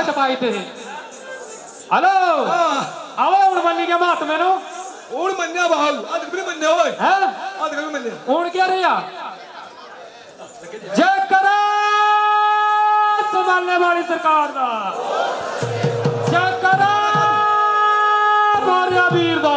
ಕಿತ್ತೋಗ ಚಪಾಯಿತೇನೆ hello ಅವ ಉಣ್ ಮಲ್ಲಿಗೆ ಮಾತು ಮೇನು ऊन मन्या बाल। आज कभी मन्या होए हैं। हाँ। आज कभी मन्या ऊन क्या रे यार जय करा। संभालने वाली सरकार दा। जय करा। मारिया वीर दा।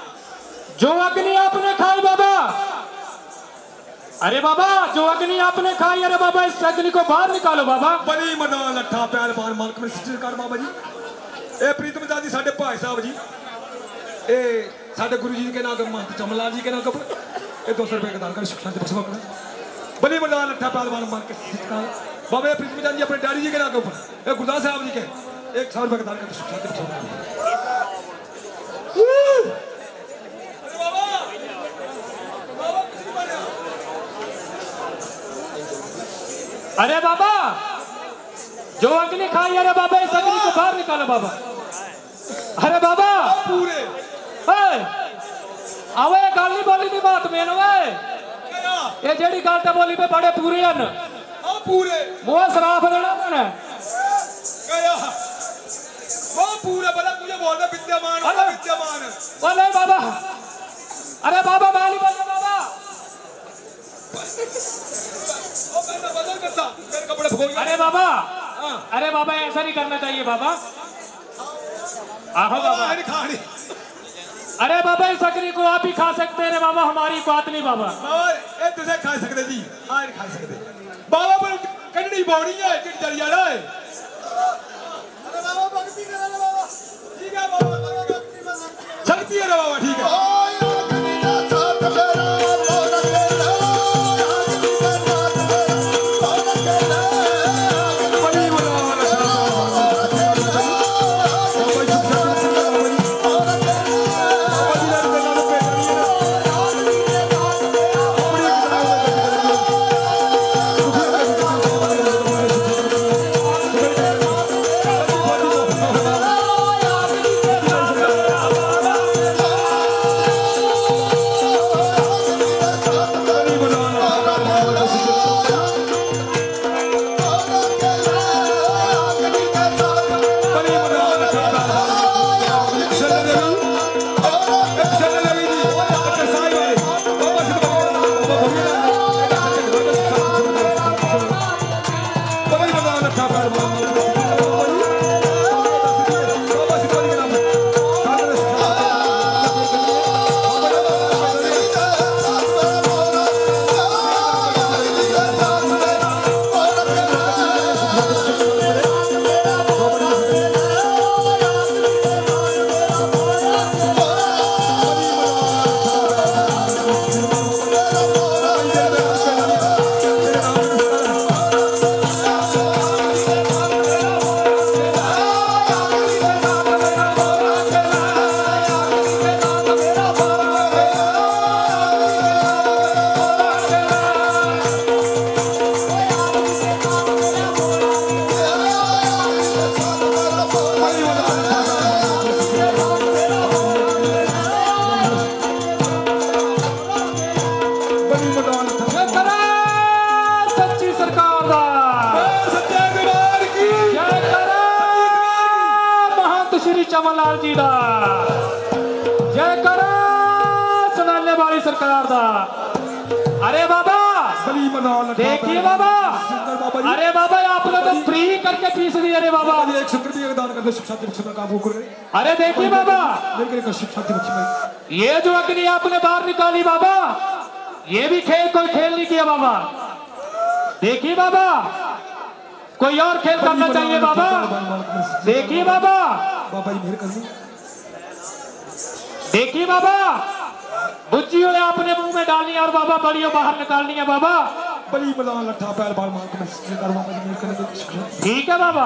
जो अग्नि आपने खाई बाबा। अरे बाबा, जो अग्नि आपने खाई, अरे बाबा, इस अग्नि को बाहर निकालो बाबा। बड़ी मना लठा प्यार मार मार कर बाबा जी। ए, प्रीतम दादी साडे भाई साहब जी। ए साडे गुरु जी के नाम का मंत चमला जी के नाम का ए 200 रुपए का दान कर शिक्षा से बसवा बड़ी मना लठा प्यार मार मार कर बाबा, ए, प्रीतम दादी अपने डैडी जी के नाम का ए, गुरुदास साहब जी के। 100 रुपए का दान कर शिक्षा से बसवा अरे बाबा! जो अग्नि खाई अरे बाबा इस अग्नि को बाहर निकालो बाबा। अरे बाबा! पूरे। अवे गल नहीं बोली नहीं बात मेन वे ये जेडी गल तो बोली पे बड़े पूरे हन पूरे। मोह शराफ देना मैंने गया। वो पूरे बड़ा मुझे बोलना विद्यमान अरे! विद्यमान। ओ नहीं बाबा! अरे बाबा मैं नहीं बोलना बाबा। अरे बाबा हाँ अरे बाबा ऐसा नहीं करना चाहिए बाबा। आहो बाबा। अरे बाबा इस अग्नि को आप ही खा सकते हैं बाबा हमारी बात नहीं बाबा। बाबा तुझे खा सकते जी। हाँ खा सकते। बाबा पर कटनी बौड़ी है किट चल जाना है। अरे बाबा भक्ति करा रे बाबा। ठीक है बाबा शक्ति है रे बाबा ठीक है। श्री चमनलाल जी का जय करा सुनाने वाली सरकार दा। अरे बाबा देखिए बाबा अरे बाबा आपने तो फ्री करके फ़ीस दी अरे बाबा। एक के अरे देखिए बाबा। के ये जो अग्नि आपने बाहर निकाली बाबा ये भी खेल कोई खेल नहीं किया बाबा। देखिए बाबा कोई और खेल करना चाहिए बाबा। देखिए बाबा। बाबा जी मेहर कर देखिए बाबा बुझी हुए आपने मुँह में डालनी है और बाबा बड़ी बाहर निकालनी है बाबा। बड़ी मनाल लट्ठा पैर मान मार शिक्षा ठीक है बाबा।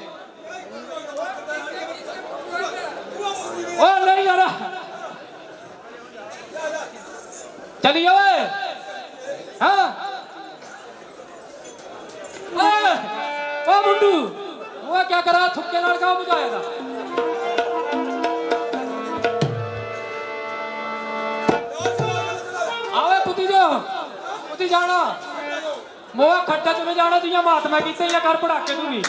चलिए हाँ। मुंडू क्या करा? थुक्के लड़का मुझे आवे कुती जो कुती जाना। मोआ खट्टा तुम्हें जाना तू महात्मा की कर पड़ाके तू भी।